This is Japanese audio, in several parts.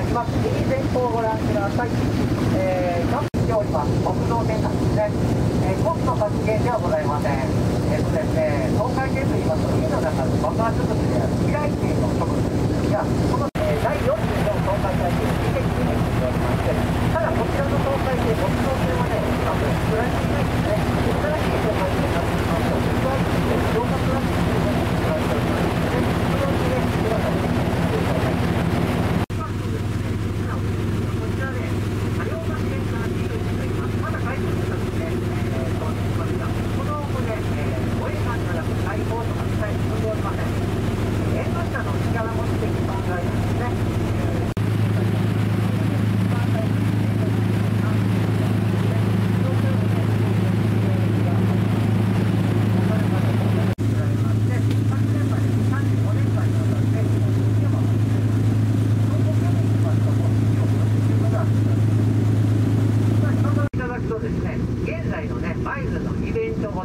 ります。右前方をご覧ください。え、しております。え、ではございません。え、ですね、東海鉄といいますと、海の中で爆発物である飛来艇の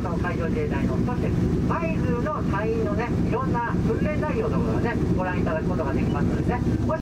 元の海上自衛隊のそして舞鶴の隊員のねいろんな訓練内容とかをねご覧いただくことができますのでねもし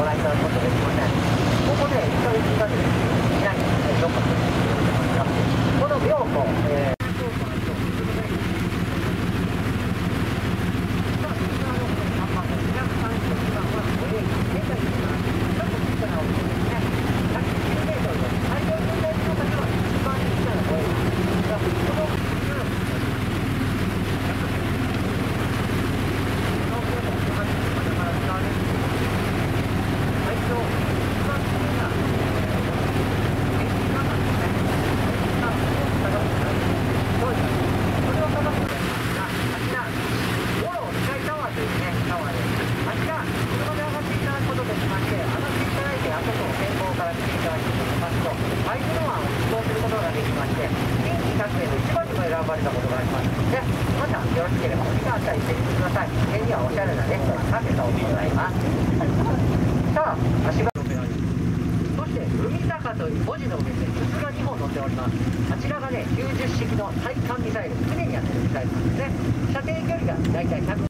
ご覧いただくことできません。ここで一人一人に避難して4す。この両方、えーばれたことがありますのでまたよろしければお時間あったら行ってみてください家にはおしゃれなレストランカフェがございます。さあ足場の上にそして海坂という文字の上で筒が2本乗っておりますあちらがね90式の対艦ミサイル船にやってるミサイルなんですね射程距離がだいたい100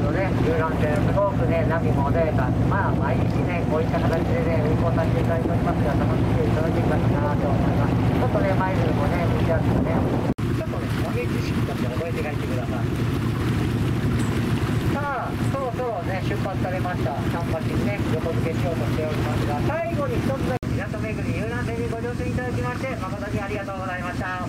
のね、遊覧船、すごくね、ナビも穏やか、まあ、毎日ね、こういった形でね、運行させていただいておりますが、楽しんでいただけたらなと思います。ちょっとね、マイルもね、見やすくね、ちょっとね、豆知識として覚えて帰ってください。さあ、そろそろね、出発されました、桟橋にね、横付けしようとしておりますが、最後に一つだけ、港り遊覧船にご乗船いただきまして、誠にありがとうございました。